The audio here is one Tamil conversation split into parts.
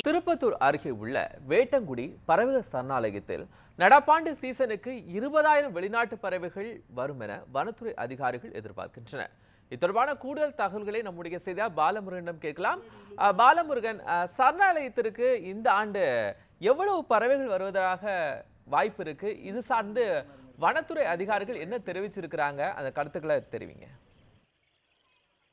திருப்பத்தூர் அருகே உள்ள வேட்டங்குடி பறவைகள் சரணாலயத்தில் நடப்பாண்டு சீசனுக்கு இருபதாயிரம் வெளிநாட்டு பறவைகள் வரும் என வனத்துறை அதிகாரிகள் எதிர்பார்க்கின்றனர். இத்தொடர்பான கூடுதல் தகவல்களை நம்முடைய செய்தியா பாலமுருகனிடம் கேட்கலாம். அஹ், பாலமுருகன் சரணாலயத்திற்கு இந்த ஆண்டு எவ்வளவு பறவைகள் வருவதாக வாய்ப்பு இருக்கு? இது சார்ந்து வனத்துறை அதிகாரிகள் என்ன தெரிவிச்சிருக்கிறாங்க? அந்த கருத்துக்களை தெரிவிங்க.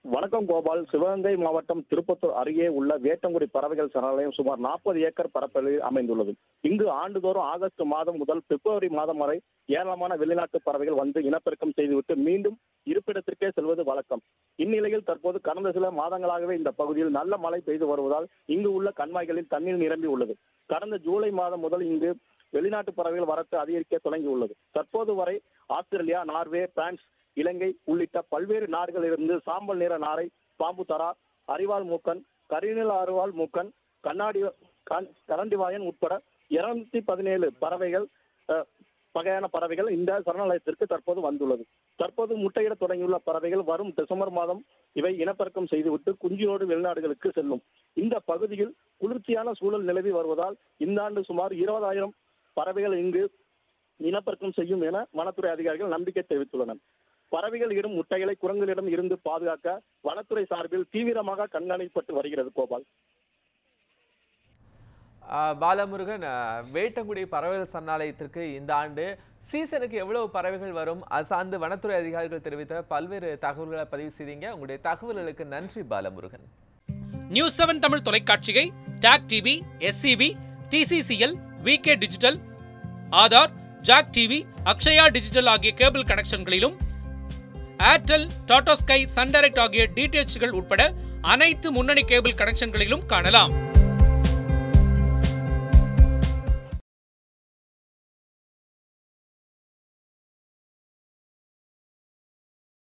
வணக்கம் கோபால். சிவகங்கை மாவட்டம் திருப்பத்தூர் அருகே உள்ள வேட்டங்குடி பறவைகள் சரணாலயம் சுமார் நாற்பது ஏக்கர் பரப்பளவில் அமைந்துள்ளது. இங்கு ஆண்டுதோறும் ஆகஸ்ட் மாதம் முதல் பிப்ரவரி மாதம் வரை ஏராளமான வெளிநாட்டு பறவைகள் வந்து இனப்பெருக்கம் செய்துவிட்டு மீண்டும் இருப்பிடத்திற்கே செல்வது வழக்கம். இந்நிலையில் தற்போது கடந்த சில மாதங்களாகவே இந்த பகுதியில் நல்ல மழை பெய்து வருவதால் இங்கு உள்ள கண்மாய்களில் தண்ணீர் நிரம்பி உள்ளது. கடந்த ஜூலை மாதம் முதல் இங்கு வெளிநாட்டு பறவைகள் வரத்து அதிகரிக்க தொடங்கியுள்ளது. தற்போது வரை ஆஸ்திரேலியா நார்வே பிரான்ஸ் இலங்கை உள்ளிட்ட பல்வேறு நாடுகளிலிருந்து சாம்பல் நிற நாரை பாம்பு தரா அரிவாள் மூக்கன் கரிநில அருவாள் மூக்கன் கண்ணாடி கரண்டிவாயன் உட்பட இருநூத்தி பதினேழு பறவைகள் வகையான பறவைகள் இந்த சரணாலயத்திற்கு தற்போது வந்துள்ளது. தற்போது முட்டையிட தொடங்கியுள்ள பறவைகள் வரும் டிசம்பர் மாதம் இவை இனப்பெருக்கம் செய்துவிட்டு குஞ்சியோடு வெளிநாடுகளுக்கு செல்லும். இந்த பகுதியில் குளிர்ச்சியான சூழல் நிலவி வருவதால் இந்த ஆண்டு சுமார் இருபதாயிரம் பறவைகள் இங்கு இனப்பெருக்கம் செய்யும் என வனத்துறை அதிகாரிகள் நம்பிக்கை தெரிவித்துள்ளனர். பறவைகள் இடும் முட்டைகளை குரங்குகளிடம் இருந்து பாதுகாக்க வனத்துறை சார்பில் தீவிரமாக கண்காணிக்கப்பட்டு வருகிறது கோபால். பாலமுருகன் வேட்டங்குடி பறவைகள் சரணாலயத்திற்கு இந்த ஆண்டு சீசனுக்கு எவ்வளவு பறவைகள் வரும்? சார்ந்து வனத்துறை அதிகாரிகள் தெரிவித்த பல்வேறு தகவல்களை பதிவு செய்தீங்க. உங்களுடைய தகவல்களுக்கு நன்றி பாலமுருகன். நியூஸ் செவன் தமிழ் தொலைக்காட்சியை TAC TV SCV TCCL VK digital Aadhaar Jak TV Akshaya digital ஆகிய cable கனெக்ஷன்களிலும் Airtel Tata Sky Sun Direct ஆகிய டிடிஎச்கள் உட்பட அனைத்து முன்னணி கேபிள் கனெக்ஷன்களிலும் காணலாம்.